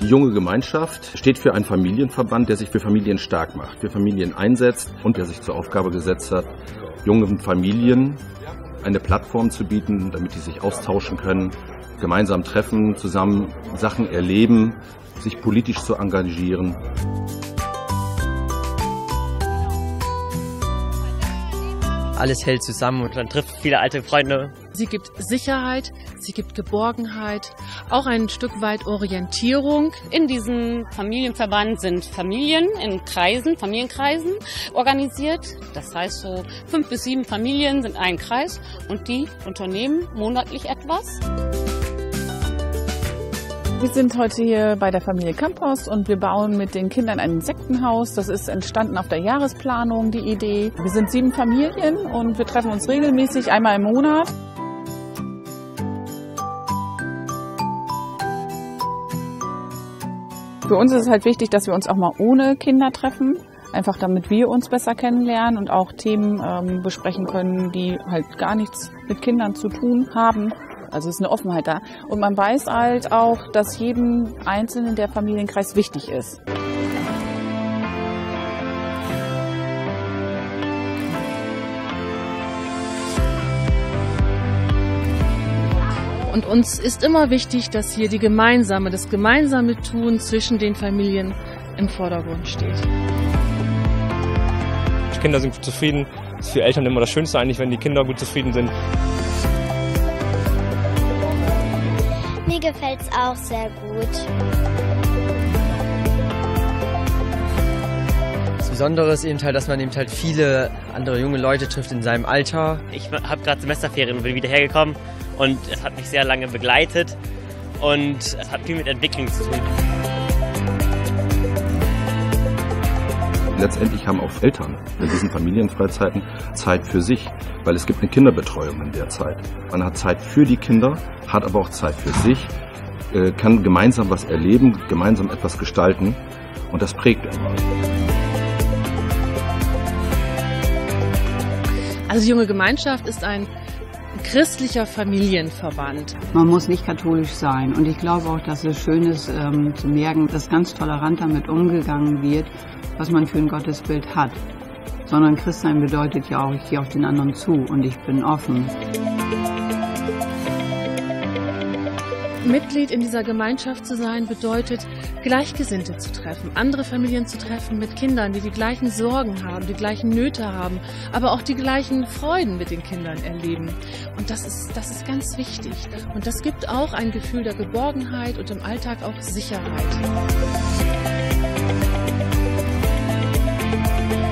Die junge Gemeinschaft steht für einen Familienverband, der sich für Familien stark macht, für Familien einsetzt und der sich zur Aufgabe gesetzt hat, jungen Familien eine Plattform zu bieten, damit die sich austauschen können, gemeinsam treffen, zusammen Sachen erleben, sich politisch zu engagieren. Alles hält zusammen und man trifft viele alte Freunde. Sie gibt Sicherheit, sie gibt Geborgenheit, auch ein Stück weit Orientierung. In diesem Familienverband sind Familien in Kreisen, Familienkreisen organisiert. Das heißt, so fünf bis sieben Familien sind ein Kreis und die unternehmen monatlich etwas. Wir sind heute hier bei der Familie Campos und wir bauen mit den Kindern ein Insektenhaus. Das ist entstanden auf der Jahresplanung, die Idee. Wir sind sieben Familien und wir treffen uns regelmäßig einmal im Monat. Für uns ist es halt wichtig, dass wir uns auch mal ohne Kinder treffen. Einfach damit wir uns besser kennenlernen und auch Themen ähm, besprechen können, die halt gar nichts mit Kindern zu tun haben. Also ist eine Offenheit da. Und man weiß halt auch, dass jedem Einzelnen der Familienkreis wichtig ist. Und uns ist immer wichtig, dass hier die gemeinsame, das gemeinsame Tun zwischen den Familien im Vordergrund steht. Die Kinder sind gut zufrieden. Das ist für Eltern immer das Schönste eigentlich, wenn die Kinder gut zufrieden sind. Mir gefällt es auch sehr gut. Das Besondere ist eben halt, dass man eben halt viele andere junge Leute trifft in seinem Alter. Ich habe gerade Semesterferien und bin wieder hergekommen und es hat mich sehr lange begleitet und es hat viel mit Entwicklung zu tun. Letztendlich haben auch Eltern in diesen Familienfreizeiten Zeit für sich, weil es gibt eine Kinderbetreuung in der Zeit. Man hat Zeit für die Kinder, hat aber auch Zeit für sich, äh, kann gemeinsam was erleben, gemeinsam etwas gestalten und das prägt immer. Also junge Gemeinschaft ist ein christlicher Familienverband. Man muss nicht katholisch sein. Und ich glaube auch, dass es schön ist ähm, zu merken, dass ganz tolerant damit umgegangen wird, was man für ein Gottesbild hat. Sondern Christsein bedeutet ja auch, ich gehe auf den anderen zu und ich bin offen. Mitglied in dieser Gemeinschaft zu sein bedeutet, Gleichgesinnte zu treffen, andere Familien zu treffen mit Kindern, die die gleichen Sorgen haben, die gleichen Nöte haben, aber auch die gleichen Freuden mit den Kindern erleben. Und das ist, das ist ganz wichtig. Und das gibt auch ein Gefühl der Geborgenheit und im Alltag auch Sicherheit. Thank you.